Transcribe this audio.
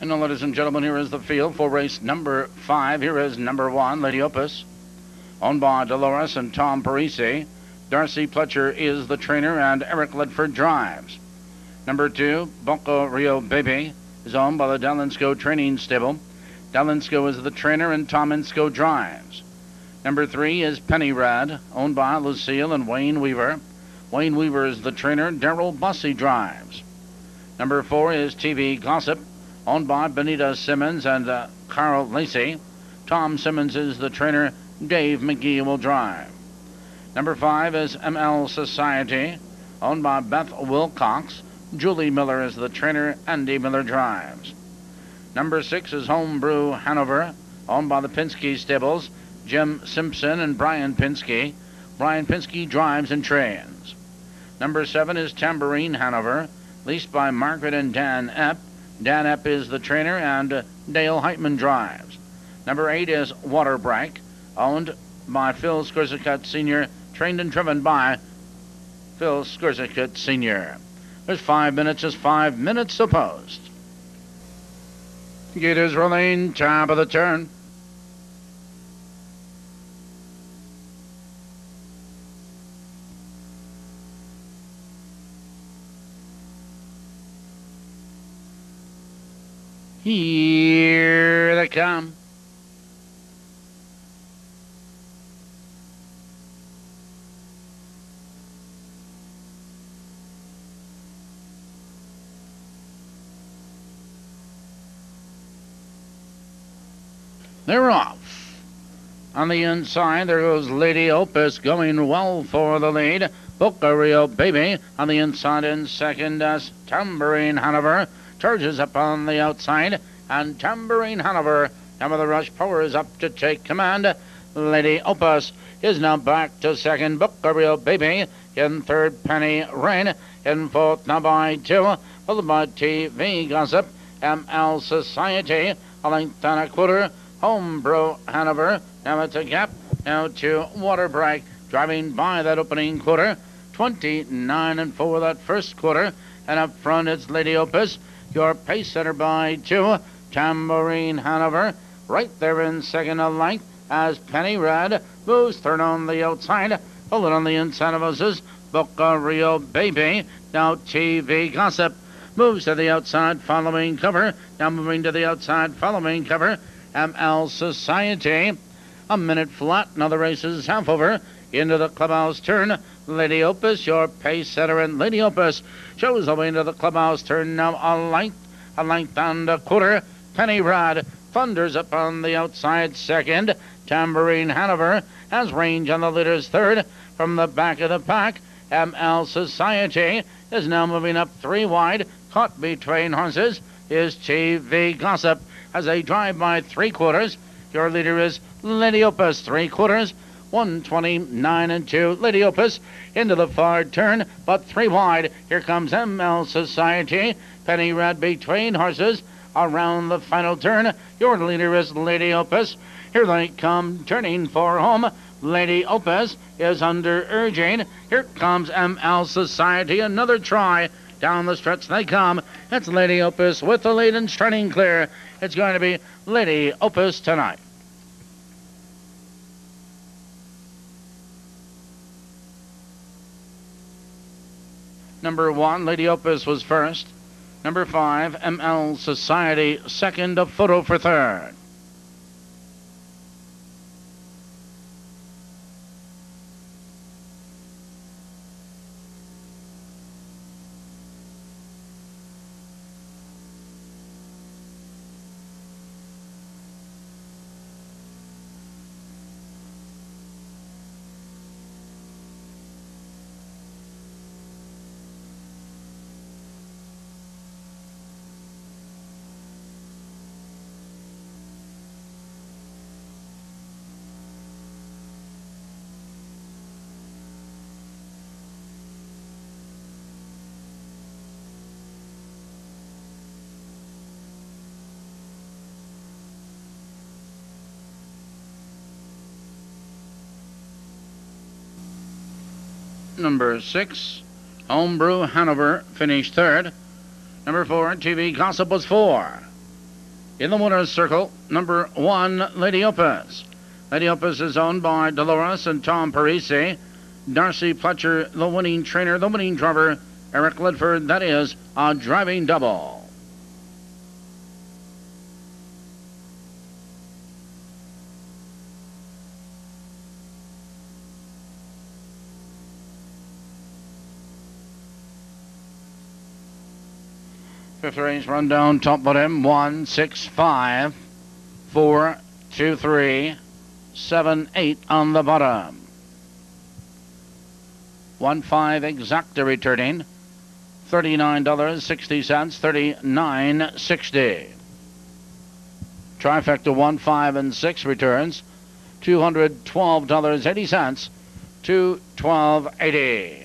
And now, ladies and gentlemen, here is the field for race number five. Here is number one, Lady Opus, owned by Dolores and Tom Parisi. Darcy Pletcher is the trainer, and Eric Ledford drives. Number two, Boca Rio Baby, is owned by the Dalinsco Training Stable. Dalinsco is the trainer, and Tom Insco drives. Number three is Penny Rad, owned by Lucille and Wayne Weaver. Wayne Weaver is the trainer. Daryl Bussey drives. Number four is TV Gossip, owned by Benita Simmons and uh, Carl Lacey. Tom Simmons is the trainer. Dave McGee will drive. Number five is ML Society, owned by Beth Wilcox. Julie Miller is the trainer. Andy Miller drives. Number six is Homebrew Hanover, owned by the Pinsky Stables. Jim Simpson and Brian Pinsky. Brian Pinsky drives and trains. Number seven is Tambourine Hanover, leased by Margaret and Dan Epp. Dan Epp is the trainer, and Dale Heitman drives. Number eight is Waterbrike, owned by Phil Skursikut Sr., trained and driven by Phil Skursikut Sr. There's five minutes, just five minutes post. Gate is rolling, top of the turn. Here they come. They're off. On the inside, there goes Lady Opus going well for the lead. Boca Rio Baby on the inside in second as Tambourine Hanover charges up on the outside, and Tambourine Hanover, down with the rush, power is up to take command. Lady Opus is now back to second. Boca Rio Baby in third. Penny Rain in fourth. Now by two, followed by TV Gossip, ML Society, a length and a quarter. Homebrew Hanover, now it's a gap. Now to Waterbrike, driving by that opening quarter. 29 and 4 that first quarter. And up front, it's Lady Opus. Your pace setter by two. Tambourine Hanover. Right there in second a length as Penny Red moves third on the outside. Hold it on the inside of us Boca Rio Baby. Now TV Gossip moves to the outside following cover. Now moving to the outside following cover. ML Society. A minute flat. Now the race is half over. Into the clubhouse turn. Lady Opus, your pace setter, and Lady Opus shows the way into the clubhouse turn now a length, a length and a quarter. Penny Rod thunders up on the outside second. Tambourine Hanover has range on the leader's third. From the back of the pack, ML Society is now moving up three wide. Caught between horses is TV Gossip as they drive by three quarters. Your leader is Lady Opus, three quarters. 129 and 2. Lady Opus into the far turn, but three wide. Here comes ML Society. Penny Red between horses around the final turn. Your leader is Lady Opus. Here they come, turning for home. Lady Opus is under urging. Here comes ML Society. Another try. Down the stretch they come. It's Lady Opus with the lead and starting clear. It's going to be Lady Opus tonight. Number one, Lady Opus was first. Number five, ML Society second, a photo for third. Number six, Homebrew Hanover finished third. Number four, TV Gossip was four. In the winner's circle, number one, Lady Opus. Lady Opus is owned by Dolores and Tom Parisi. Darcy Pletcher, the winning trainer, the winning driver. Eric Ledford, that is a driving double. Fifth race rundown, top bottom, one, six, five, four, two, three, seven, eight on the bottom. One five exacta returning. $39.60, thirty-nine sixty. Trifecta one, five, and six returns $212.80 to twelve eighty.